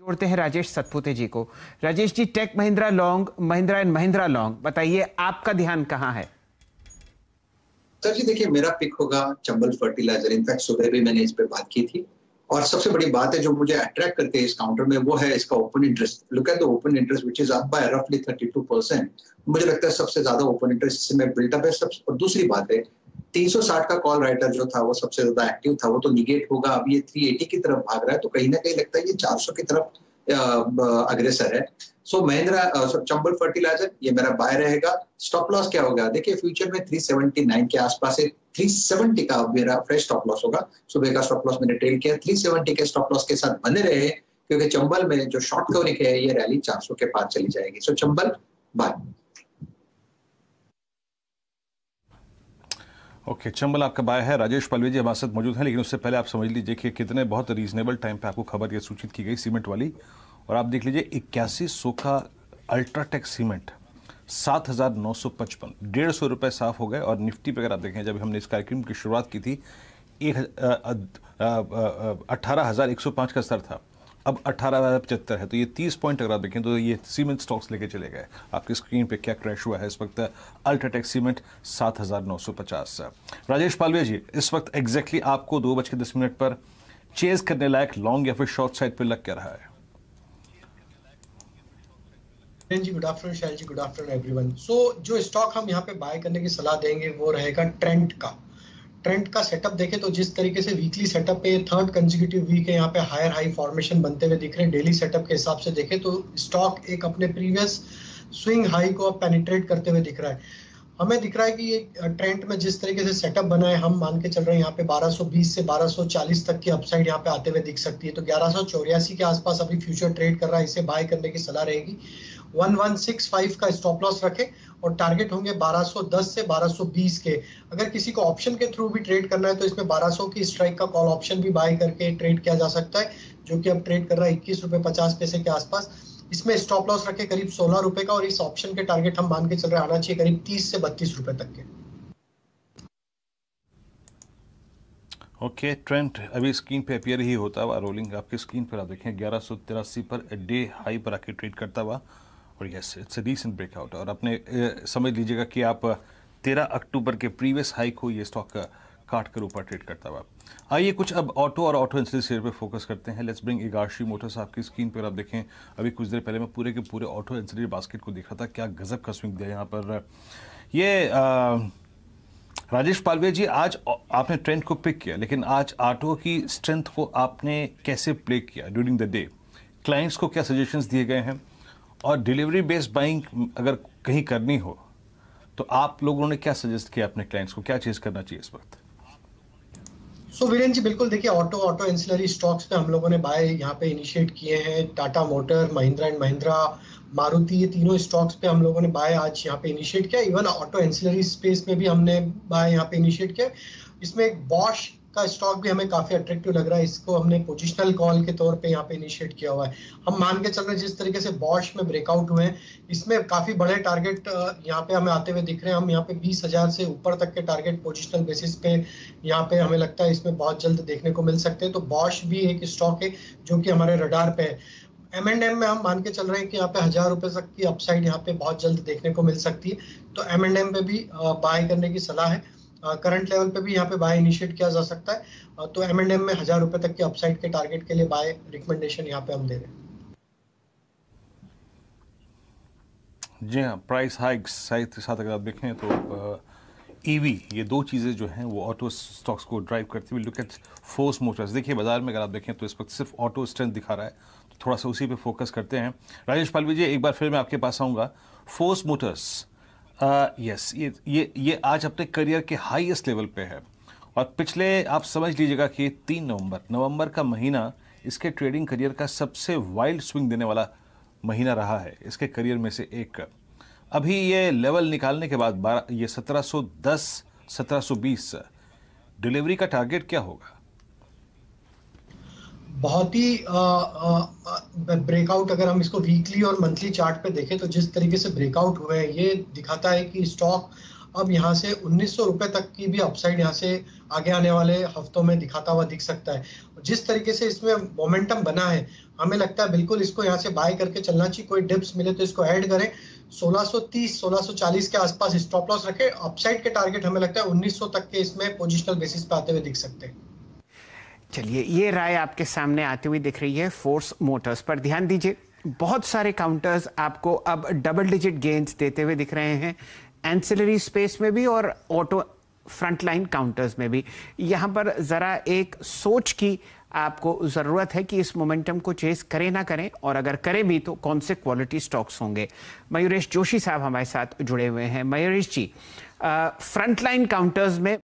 जोड़ते हैं राजेश सतपुते जी को। Rajesh ji, Tech Mahindra long Mahindra and Mahindra long बताइए आपका ध्यान कहाँ है? सर जी, देखिए, मेरा पिक होगा चंबल फर्टिलाइज़र इनफैक्ट सुबह भी मैंने इस पर बात की थी। और सबसे बड़ी बात है, जो मुझे अट्रैक्ट करते हैं इस काउंटर में, वो है इसका open interest look at the open interest which is up by रफली 32 परसेंट मुझे लगता है सबसे ज़्यादा ओपन इंटरेस्ट इसमें बिल्टअप है। सब और दूसरी बात है 360 का कॉल राइटर जो था, वो सबसे ज़्यादा एक्टिव था, वो तो निगेट होगा। अब ये 380 की तरफ़ भाग रहा है तो कहीं ना कहीं लगता है ये 400 की तरफ़ अग्रेसर है। सो महिंद्रा चंबल फर्टिलाइज़र ये मेरा बाय रहेगा। स्टॉप लॉस क्या होगा? देखिए फ्यूचर में 379 के आसपास है। 370 का मेरा फ्रेश स्टॉप लॉस होगा। सुबह का स्टॉप लॉस मैंने ट्रेल किया। 370 के स्टॉप लॉस के साथ बने रहे, क्योंकि चंबल में जो शॉर्ट कवरिंग है, ये रैली 400 के पार चली जाएगी। So Chambal buy okay okay, Chambal आपका बाय है। राजेश पलवे जी हमारे साथ मौजूद हैं लेकिन उससे पहले आप समझ लीजिए कि कितने बहुत रीजनेबल टाइम पे आपको खबर ये सूचित की गई सीमेंट वाली। और आप देख लीजिए इक्यासी सौ का अल्ट्राटेक सीमेंट सात हज़ार नौ सौ पचपन डेढ़ सौ रुपये साफ़ हो गए। और निफ्टी पर अगर आप देखें जब हमने इस कार्यक्रम की शुरुआत की थी एक अट्ठारह हज़ार एक सौ पाँच का स्तर था। अब अट्ठारह हज़ार पचहत्तर है तो ये तीस पॉइंट अगर आप देखें तो ये सीमेंट स्टॉक्स लेके चले गए। आपकी स्क्रीन पे क्या क्रैश हुआ है? इस वक्त अल्ट्राटेक सीमेंट सात हज़ार नौ सौ पचास राजेश पालवे जी, इस वक्त एग्जैक्टली आपको दो बज के दस मिनट पर चेज करने लायक लॉन्ग या फिर शॉर्ट साइड पर लग क्या रहा है? जी good afternoon Shail ji good afternoon everyone so जो स्टॉक हम यहाँ पे बाय करने की सलाह देंगे वो रहेगा ट्रेंड का। ट्रेंड का सेटअप देखें तो जिस तरीके से वीकली सेटअप पे थर्ड कंजिक्यूटिव वीक है, यहाँ पे हायर हाई फॉर्मेशन बनते हुए दिख रहे हैं। डेली सेटअप के हिसाब से देखें तो स्टॉक एक अपने प्रीवियस स्विंग हाई को पेनिट्रेट करते हुए दिख रहा है। हमें दिख रहा है कि ये ट्रेंड में जिस तरीके से सेटअप बना है, हम मान के चल रहे हैं यहाँ पे 1220 से 1240 तक की अपसाइड यहाँ पे आते हुए दिख सकती है। तो ग्यारह के आसपास अभी फ्यूचर ट्रेड कर रहा है, इसे बाय करने की सलाह रहेगी। 1165 का स्टॉप लॉस रखें। और टारगेट होंगे 1210 से 1220 के। अगर किसी को ऑप्शन के थ्रू भी ट्रेड करना है तो इसमें 1200 की स्ट्राइक का कॉल ऑप्शन भी बाय करके ट्रेड किया जा सकता है जो कि अब ट्रेड कर रहा है इक्कीस रुपए पचास पैसे के आसपास। इसमें स्टॉप लॉस रखे करीब सोलह रुपए का और इस ऑप्शन के टारगेट हम मान के चल रहे आना चाहिए करीब तीस से बत्तीस रुपए तक के। ओके okay, ट्रेंड अभी स्क्रीन पे अपियर ही होता हुआ रोलिंग आपकी स्क्रीन पर आप देखें ग्यारह सौ तिरासी पर डे हाई पर आके ट्रेड करता हुआ। और yes it's a recent breakout और अपने समझ लीजिएगा कि आप तेरह अक्टूबर के प्रीवियस हाई को ये स्टॉक काट कर ऊपर ट्रेड करता हुआ। आइए कुछ अब ऑटो और ऑटो इंसरी शेयर पे फोकस करते हैं। लेट्स ब्रिंग इगाशी मोटर्स आपकी स्क्रीन पर। आप देखें, अभी कुछ देर पहले मैं पूरे के पूरे ऑटो इंसरी बास्केट को देख था। क्या गजब का स्विंग दिया यहाँ पर। ये राजेश पालवे जी, आज आपने ट्रेंड को पिक किया, लेकिन आज ऑटो की स्ट्रेंथ को आपने कैसे प्ले किया ड्यूरिंग द डे क्लाइंट्स को क्या सजेशंस दिए गए हैं? और डिलीवरी बेस्ड बाइंग अगर कहीं करनी हो तो आप लोगों ने क्या सजेस्ट किया अपने क्लाइंट्स को? क्या चीज़ करना चाहिए इस वक्त? सो so, वीरेन जी बिल्कुल देखिए ऑटो ऑटो इंसलरी स्टॉक्स पे हम लोगों ने बाय यहाँ पे इनिशिएट किए हैं। टाटा मोटर महिंद्रा एंड महिंद्रा मारुति ये तीनों स्टॉक्स पे हम लोगों ने बाय आज यहाँ पे इनिशिएट किया। इवन ऑटो इंसलरी स्पेस में भी हमने बाय यहाँ पे इनिशिएट किया। इसमें एक बॉश का स्टॉक भी हमें काफ़ी अट्रैक्टिव लग रहा है। इसको हमने पोजिशनल कॉल के तौर पे यहाँ पे इनिशिएट किया हुआ है। हम मान के चल रहे हैं जिस तरीके से बॉश में ब्रेकआउट हुए हैं, इसमें काफ़ी बड़े टारगेट यहाँ पे हमें आते हुए दिख रहे हैं। हम यहाँ पे बीस हज़ार से ऊपर तक के टारगेट पोजिशनल बेसिस पे यहाँ पे हमें लगता है इसमें बहुत जल्द देखने को मिल सकते हैं। तो बॉश भी एक स्टॉक है जो कि हमारे रडार पे है। एम एंड एम में हम मान के चल रहे हैं कि यहाँ पे हज़ार रुपए तक की अपसाइड यहाँ पे बहुत जल्द देखने को मिल सकती है। तो एम एंड एम पे भी बाय करने की सलाह है। करंट लेवल पे भी यहाँ पे बाय इनिशिएट किया जा सकता है। तो एम एंड एम में हज़ार रुपए तक के अपसाइड के टारगेट के लिए बाय रिकमेंडेशन यहाँ पे हम दे रहे हैं। जी हाँ प्राइस हाइक्स साथ अगर आप देखें तो ईवी uh, ये दो चीज़ें जो हैं वो ऑटो स्टॉक्स को ड्राइव करती हुई लुक एट फोर्स मोटर्स देखिए बाज़ार में अगर आप देखें तो इस वक्त सिर्फ़ ऑटो स्ट्रेंथ दिखा रहा है। तो थोड़ा सा उसी पे फोकस करते हैं। राजेश पालवी जी एक बार फिर मैं आपके पास आऊँगा। फोर्स मोटर्स यस ये ये ये आज अपने करियर के हाईएस्ट लेवल पे है। और पिछले आप समझ लीजिएगा कि तीन नवंबर नवंबर का महीना इसके ट्रेडिंग करियर का सबसे वाइल्ड स्विंग देने वाला महीना रहा है, इसके करियर में से एक। अभी ये लेवल निकालने के बाद बारह, ये 1710 1720 डिलीवरी का टारगेट क्या होगा? बहुत ही ब्रेकआउट अगर हम इसको वीकली और मंथली चार्ट पे देखें तो जिस तरीके से ब्रेकआउट हुए हैं, ये दिखाता है कि स्टॉक अब यहाँ से उन्नीस सौ रुपए तक की भी अपसाइड यहाँ से आगे आने वाले हफ्तों में दिखाता हुआ दिख सकता है। जिस तरीके से इसमें मोमेंटम बना है, हमें लगता है बिल्कुल इसको यहाँ से बाय करके चलना चाहिए, कोई डिप्स मिले तो इसको ऐड करें। 1630 1640 के आसपास स्टॉप लॉस रखे। अपसाइड के टारगेट हमें लगता है 1900 तक के इसमें पोजिशनल बेसिस पे आते हुए दिख सकते हैं। चलिए, ये राय आपके सामने आती हुई दिख रही है फोर्स मोटर्स पर। ध्यान दीजिए, बहुत सारे काउंटर्स आपको अब डबल डिजिट गेंस देते हुए दिख रहे हैं, एंसिलरी स्पेस में भी और ऑटो फ्रंटलाइन काउंटर्स में भी। यहाँ पर ज़रा एक सोच की आपको ज़रूरत है कि इस मोमेंटम को चेस करें ना करें, और अगर करें भी तो कौन से क्वालिटी स्टॉक्स होंगे। मयूरेश जोशी साहब हमारे साथ जुड़े हुए हैं। मयूरेश जी फ्रंटलाइन काउंटर्स में